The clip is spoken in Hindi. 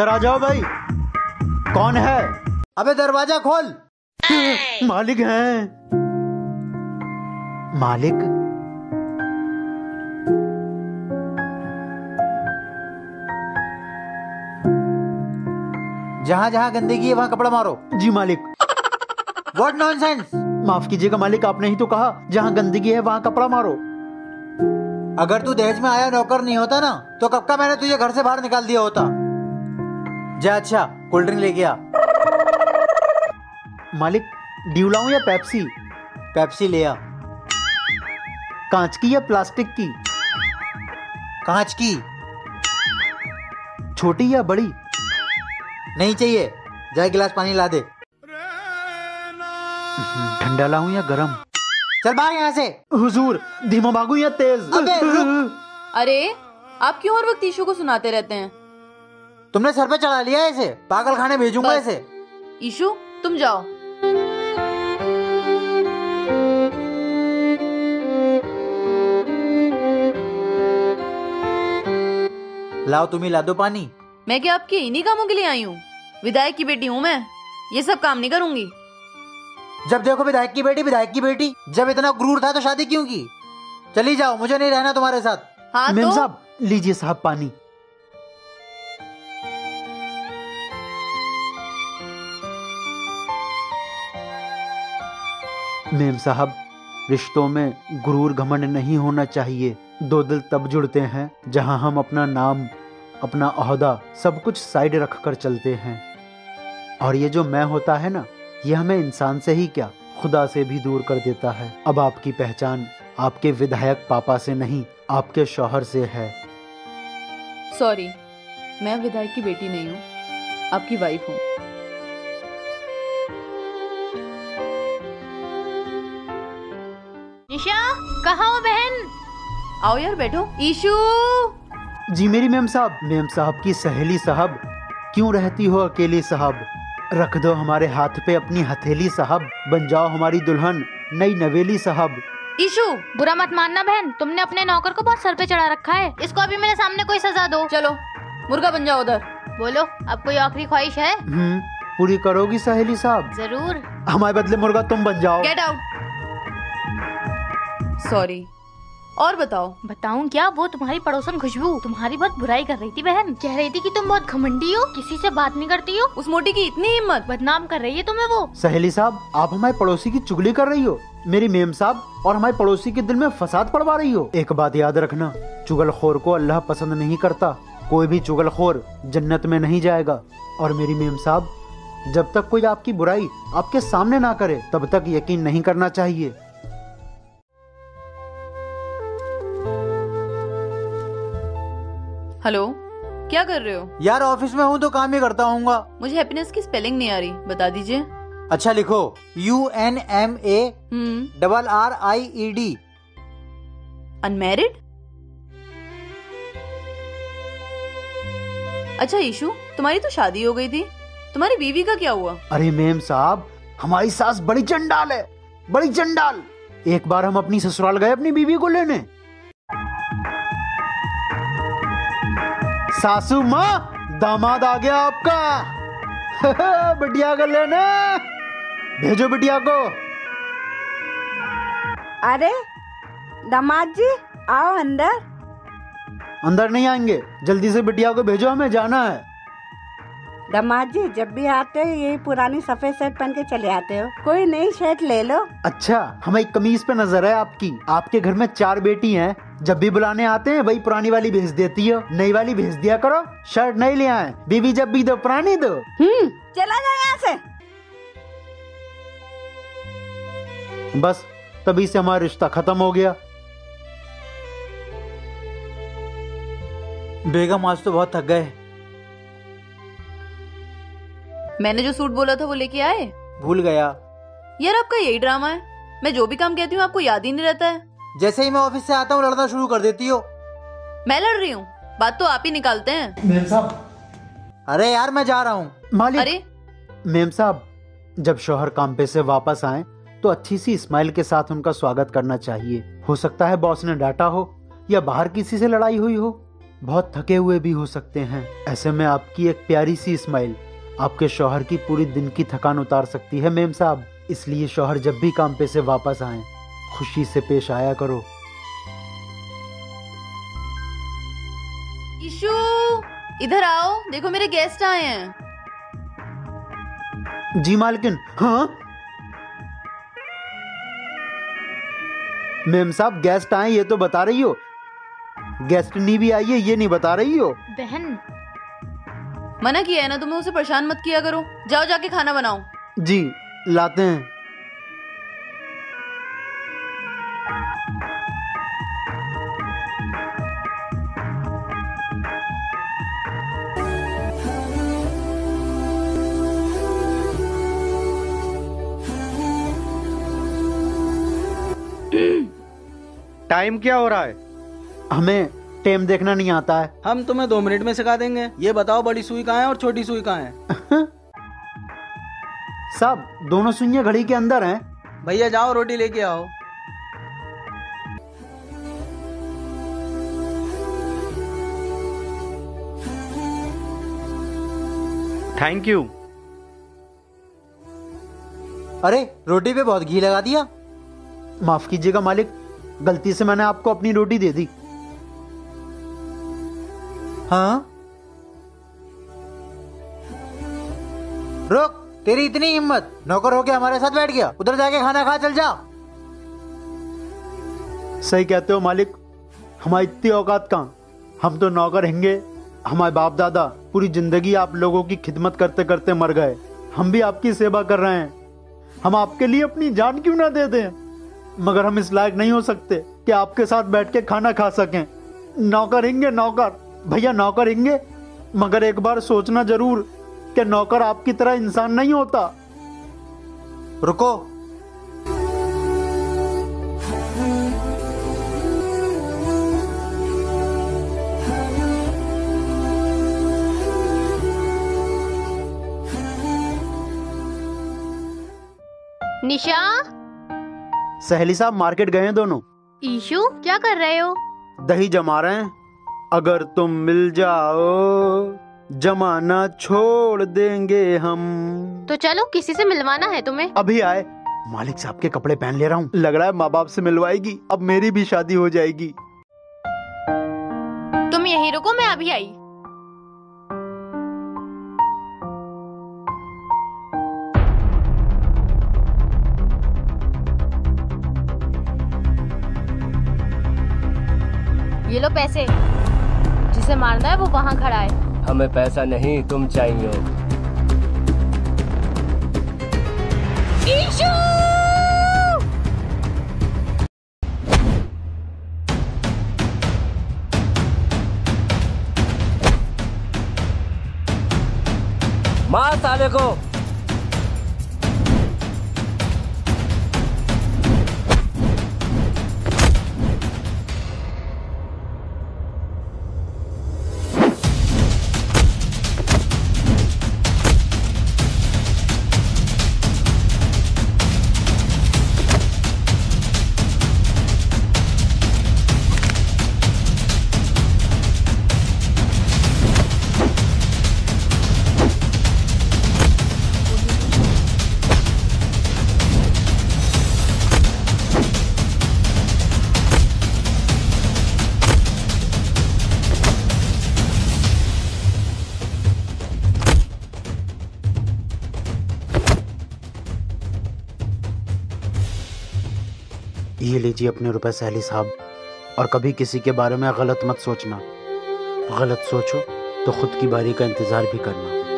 अंदर आ जाओ भाई। कौन है? अबे दरवाज़ा खोल। मालिक हैं। मालिक? जहाँ जहाँ गंदगी है वहाँ कपड़ा मारो। जी मालिक। व्हाट नॉनसेंस माफ़ कीजिएगा मालिक आपने ही तो कहा जहाँ गंदगी है वहाँ कपड़ा मारो। अगर तू दहेज में आया नौकर नहीं होता ना तो कब का मैंने तुझे घर से बाहर निकाल दिया होता? जा अच्छा कोल्ड ड्रिंक लेके आ। मालिक ड्यू लाऊं या पेप्सी पेप्सी ले आ। कांच की या प्लास्टिक की? कांच की। छोटी या बड़ी? नहीं चाहिए। जा गिलास पानी ला दे। ठंडा लाऊं या गरम? चल भाग यहाँ से। हुजूर धीमा भागू या तेज? अबे, रुक। अरे आप क्यों हर वक्त ईशू को सुनाते रहते हैं? तुमने सर पे चढ़ा लिया इसे? पागल खाने भेजूँगा। इसे। ईशू तुम जाओ। लाओ तुम ही ला दो पानी। मैं क्या आपके इन्हीं कामों के लिए आई हूँ? विधायक की बेटी हूँ मैं। ये सब काम नहीं करूँगी। जब देखो विधायक की बेटी विधायक की बेटी। जब इतना क्रूर था तो शादी क्यों की? चली जाओ मुझे नहीं रहना तुम्हारे साथ। हाँ तो? साहब लीजिए साहब पानी। मेम साहब, रिश्तों में गुरूर घमंड नहीं होना चाहिए। दो दिल तब जुड़ते हैं जहाँ हम अपना नाम, अपना अहदा सब कुछ साइड रख कर चलते हैं। और ये जो मैं होता है ना, ये हमें इंसान से ही क्या, खुदा से भी दूर कर देता है। अब आपकी पहचान, आपके विधायक पापा से नहीं, आपके शौहर से है। सॉरी, मैं विधायक की बेटी नहीं हूँ, आपकी वाइफ हूँ। आओ यार बैठो। ईशू! जी मेरी मेम साहब मेम साहब की सहेली साहब क्यों रहती हो अकेली साहब? रख दो हमारे हाथ पे अपनी हथेली साहब बन जाओ हमारी दुल्हन नई नवेली साहब। ईशु बुरा मत मानना बहन तुमने अपने नौकर को बहुत सर पे चढ़ा रखा है। इसको अभी मेरे सामने कोई सजा दो। चलो मुर्गा बन जाओ उधर। बोलो अब कोई आखिरी ख्वाहिश है? हम्म पूरी करोगी सहेली साहब? ज़रूर। हमारे बदले मुर्गा तुम बन जाओ। गेट आउट सॉरी और बताओ। बताऊँ क्या? वो तुम्हारी पड़ोसन खुशबू। तुम्हारी बहुत बुराई कर रही थी बहन। कह रही थी कि तुम बहुत घमंडी हो किसी से बात नहीं करती हो। उस मोटी की इतनी हिम्मत। बदनाम कर रही है तुम्हें वो। सहेली साहब आप हमारे पड़ोसी की चुगली कर रही हो। मेरी मेम साहब और हमारे पड़ोसी के दिल में फसाद पड़वा रही हो। एक बात याद रखना चुगलखोर को अल्लाह पसंद नहीं करता। कोई भी चुगलखोर जन्नत में नहीं जाएगा। और मेरी मेम साहब जब तक कोई आपकी बुराई आपके सामने ना करे तब तक यकीन नहीं करना चाहिए। हेलो क्या कर रहे हो? यार ऑफ़िस में हूँ तो काम ही करता हूँ मुझे हैप्पीनेस की स्पेलिंग नहीं आ रही बता दीजिए। अच्छा लिखो। U N M A double R I E D. Unmarried अच्छा ईशू तुम्हारी तो शादी हो गई थी। तुम्हारी बीवी का क्या हुआ? अरे मेम साहब हमारी सास बड़ी चंडाल है बड़ी चंडाल। एक बार हम अपनी ससुराल गए अपनी बीवी को लेने। सासू माँ दामाद आ गया आपका। बिटिया का लेने। भेजो बिटिया को। अरे दामाद जी आओ अंदर। अंदर नहीं आएँगे। जल्दी से बिटिया को भेजो हमें जाना है। दामाद जी जब भी आते हो यही पुरानी सफ़ेद शर्ट पहन के चले आते हो। कोई नई शर्ट ले लो। अच्छा हमें कमीज पे नज़र है आपकी। आपके घर में चार बेटी हैं। जब भी बुलाने आते हैं वही पुरानी वाली भेज देती हो। नई वाली भेज दिया करो। शर्ट नहीं ले आए। बीवी जब भी दो पुरानी दो। हम्म चला जाए यहाँ से। बस तभी से हमारा रिश्ता खत्म हो गया। बेगम आज तो बहुत थक गए। मैंने जो सूट बोला था वो लेके आए? भूल गया। यार आपका यही ड्रामा है। मैं जो भी काम कहती हूँ आपको याद ही नहीं रहता है। जैसे ही मैं ऑफ़िस से आता हूँ लड़ना शुरू कर देती हो। मैं लड़ रही हूँ। बात तो आप ही निकालते हैं। मेम साहब। अरे यार मैं जा रहा हूँ। मालिक। अरे। मेम साहब जब शोहर काम पे से वापस आए तो अच्छी सी स्माइल के साथ उनका स्वागत करना चाहिए। हो सकता है बॉस ने डांटा हो या बाहर किसी से लड़ाई हुई हो। बहुत थके हुए भी हो सकते हैं। ऐसे में आपकी एक प्यारी सी स्माइल। आपके शौहर की पूरी दिन की थकान उतार सकती है मेम साहब। इसलिए शौहर जब भी काम पे से वापस आए खुशी से पेश आया करो। ईशु इधर आओ। देखो मेरे गेस्ट आए हैं। जी मालकिन हाँ? मेम साहब गेस्ट आए ये तो बता रही हो। गेस्ट नहीं भी आई है ये नहीं बता रही हो। बहन मना किया है ना तुम्हें उसे परेशान मत किया करो। जाओ जाके खाना बनाओ। जी लाते हैं। टाइम क्या हो रहा है? हमें टेम देखना नहीं आता है। हम तुम्हें दो मिनट में सिखा देंगे। ये बताओ बड़ी सुई कहाँ है और छोटी सुई कहाँ है? सब दोनों सुइया घड़ी के अंदर हैं। भैया जाओ रोटी लेके आओ। थैंक यू अरे रोटी पे बहुत घी लगा दिया। माफ़ कीजिएगा मालिक गलती से मैंने आपको अपनी रोटी दे दी। हाँ? रुक, तेरी इतनी हिम्मत। नौकर होके हमारे साथ बैठ गया। उधर जाके खाना खा, चल जा सही कहते हो, मालिक। हमारी इतनी औकात कहाँ? हम तो नौकर हैंगे। हमारे बाप दादा पूरी ज़िंदगी आप लोगों की खिदमत करते करते मर गए। हम भी आपकी सेवा कर रहे हैं। हम आपके लिए अपनी जान क्यों ना दे दें? मगर हम इस लायक नहीं हो सकते कि आपके साथ बैठ के खाना खा सकें। नौकर हिंगे, नौकर। भैया नौकर हिंगे मगर एक बार सोचना ज़रूर कि नौकर आपकी तरह इंसान नहीं होता। रुको। निशा? सहेली साहब मार्केट गए हैं दोनों। ईशु क्या कर रहे हो? दही जमा रहे हैं। अगर तुम मिल जाओ जमाना छोड़ देंगे हम। तो चलो किसी से मिलवाना है तुम्हें। अभी आए। मालिक साहब के कपड़े पहन ले रहा हूँ। लग रहा है माँ बाप से मिलवाएगी। अब मेरी भी शादी हो जाएगी। तुम यहीं रुको मैं अभी आई। ये लो पैसे। जिसे मारना है वो वहाँ खड़ा है। हमें पैसा नहीं तुम चाहिए मार साले को। लीजिए अपने रुपए सहली साहब। और कभी किसी के बारे में गलत मत सोचना। गलत सोचो तो खुद की बारी का इंतज़ार भी करना।